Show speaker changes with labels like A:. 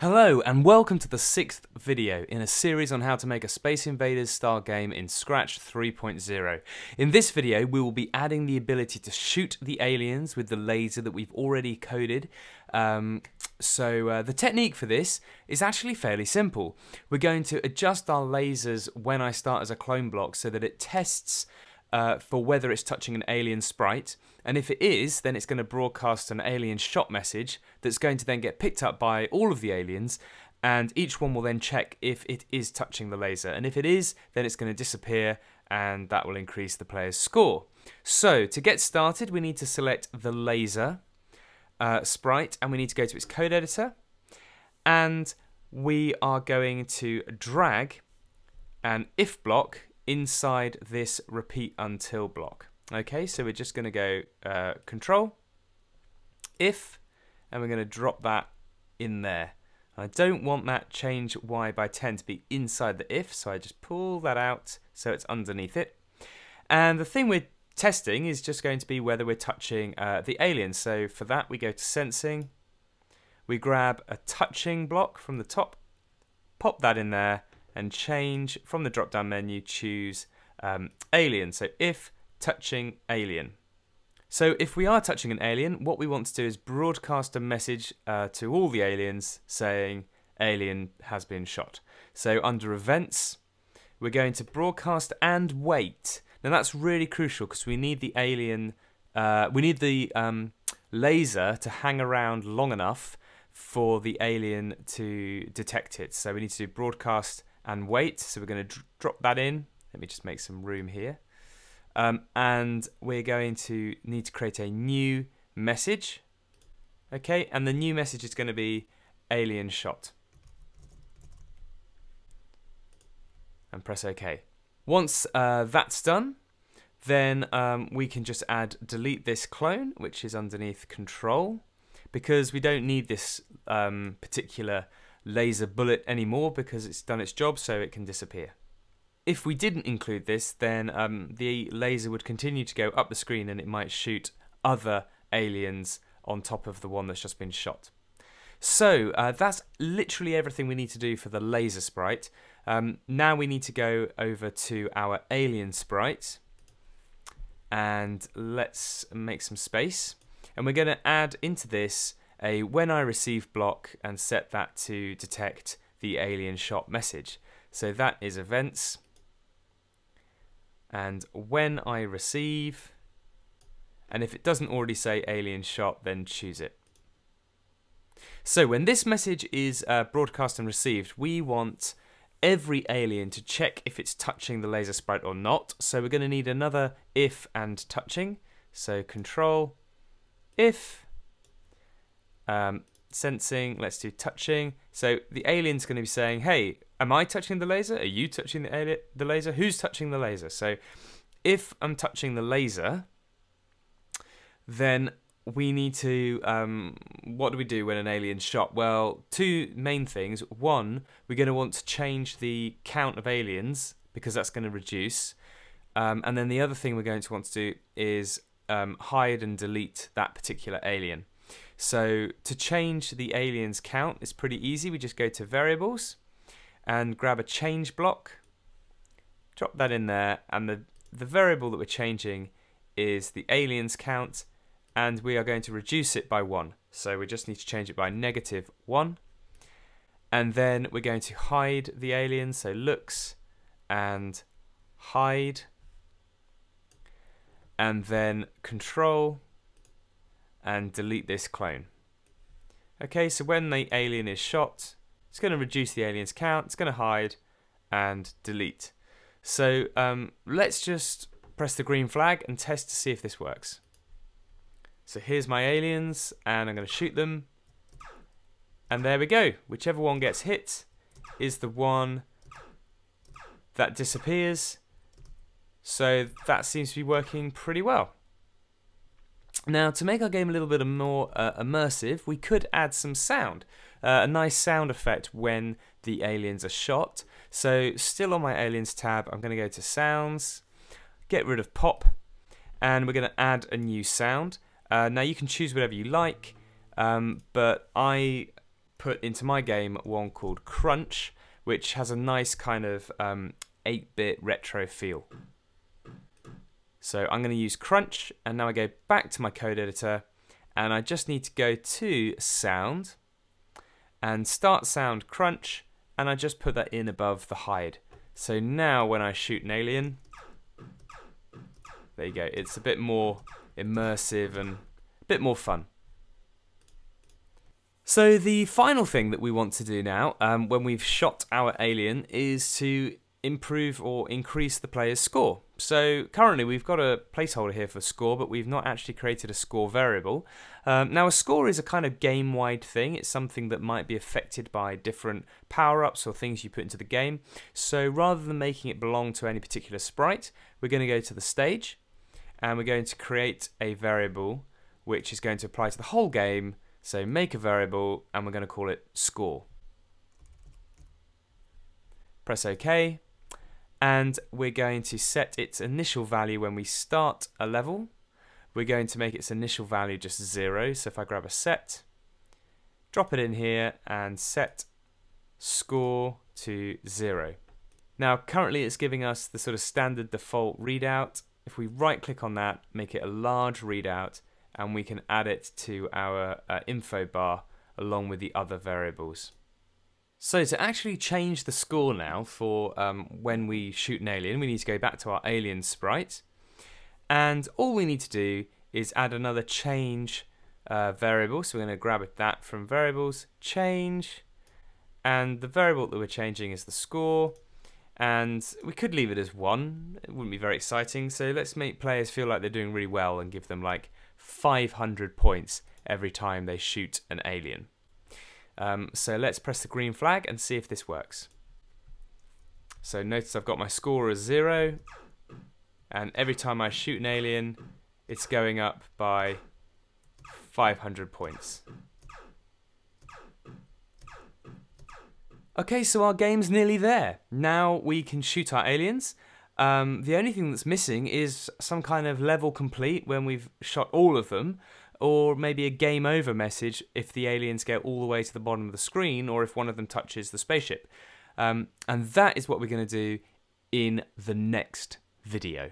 A: Hello and welcome to the sixth video in a series on how to make a Space Invaders style game in Scratch 3.0. In this video we will be adding the ability to shoot the aliens with the laser that we've already coded. Um, so uh, the technique for this is actually fairly simple. We're going to adjust our lasers when I start as a clone block so that it tests uh, for whether it's touching an alien sprite. And if it is, then it's going to broadcast an alien shot message that's going to then get picked up by all of the aliens. And each one will then check if it is touching the laser. And if it is, then it's going to disappear and that will increase the player's score. So to get started, we need to select the laser uh, sprite and we need to go to its code editor. And we are going to drag an if block inside this repeat until block. Okay, so we're just going to go uh, control, if, and we're going to drop that in there. I don't want that change y by 10 to be inside the if, so I just pull that out so it's underneath it. And the thing we're testing is just going to be whether we're touching uh, the alien. So for that, we go to sensing, we grab a touching block from the top, pop that in there, and change from the drop down menu, choose um, alien. So if touching alien. So if we are touching an alien, what we want to do is broadcast a message uh, to all the aliens saying alien has been shot. So under events, we're going to broadcast and wait. Now that's really crucial because we need the alien, uh, we need the um, laser to hang around long enough for the alien to detect it. So we need to do broadcast and wait. So we're going to drop that in. Let me just make some room here. Um, and we're going to need to create a new message. Okay, and the new message is going to be alien shot. And press OK. Once uh, that's done, then um, we can just add delete this clone, which is underneath control, because we don't need this um, particular laser bullet anymore because it's done its job so it can disappear. If we didn't include this, then um, the laser would continue to go up the screen and it might shoot other aliens on top of the one that's just been shot. So uh, that's literally everything we need to do for the laser sprite. Um, now we need to go over to our alien sprite and let's make some space. And we're going to add into this a when I receive block and set that to detect the alien shot message. So that is events. And when I receive, and if it doesn't already say alien shot, then choose it. So when this message is uh, broadcast and received, we want every alien to check if it's touching the laser sprite or not. So we're going to need another if and touching. So control if um, sensing, let's do touching. So the alien's going to be saying, hey, am I touching the laser? Are you touching the, the laser? Who's touching the laser? So if I'm touching the laser, then we need to, um, what do we do when an alien's shot? Well, two main things. One, we're going to want to change the count of aliens because that's going to reduce. Um, and then the other thing we're going to want to do is um, hide and delete that particular alien. So to change the aliens count is pretty easy. We just go to variables and grab a change block, drop that in there, and the, the variable that we're changing is the aliens count, and we are going to reduce it by one. So we just need to change it by negative one. And then we're going to hide the aliens, so looks and hide. And then control and delete this clone. Okay, so when the alien is shot, it's going to reduce the alien's count, it's going to hide and delete. So um, let's just press the green flag and test to see if this works. So here's my aliens and I'm going to shoot them. And there we go. Whichever one gets hit is the one that disappears. So that seems to be working pretty well. Now, to make our game a little bit more uh, immersive, we could add some sound. Uh, a nice sound effect when the aliens are shot. So, still on my aliens tab, I'm going to go to sounds, get rid of pop, and we're going to add a new sound. Uh, now, you can choose whatever you like, um, but I put into my game one called Crunch, which has a nice kind of 8-bit um, retro feel. So I'm going to use Crunch, and now I go back to my code editor, and I just need to go to Sound, and Start Sound Crunch, and I just put that in above the hide. So now when I shoot an alien, there you go, it's a bit more immersive and a bit more fun. So the final thing that we want to do now, um, when we've shot our alien, is to improve or increase the player's score. So currently we've got a placeholder here for score, but we've not actually created a score variable. Um, now a score is a kind of game-wide thing. It's something that might be affected by different power-ups or things you put into the game. So rather than making it belong to any particular sprite, we're going to go to the stage, and we're going to create a variable which is going to apply to the whole game. So make a variable, and we're going to call it score. Press OK and we're going to set its initial value when we start a level. We're going to make its initial value just zero. So if I grab a set, drop it in here and set score to zero. Now currently it's giving us the sort of standard default readout. If we right click on that, make it a large readout and we can add it to our uh, info bar along with the other variables. So to actually change the score now for um, when we shoot an alien, we need to go back to our alien sprite. And all we need to do is add another change uh, variable. So we're going to grab that from variables, change, and the variable that we're changing is the score. And we could leave it as one. It wouldn't be very exciting. So let's make players feel like they're doing really well and give them like 500 points every time they shoot an alien. Um, so let's press the green flag and see if this works. So notice I've got my score as zero, and every time I shoot an alien, it's going up by 500 points. Okay, so our game's nearly there. Now we can shoot our aliens. Um, the only thing that's missing is some kind of level complete when we've shot all of them or maybe a game over message if the aliens get all the way to the bottom of the screen or if one of them touches the spaceship. Um, and that is what we're going to do in the next video.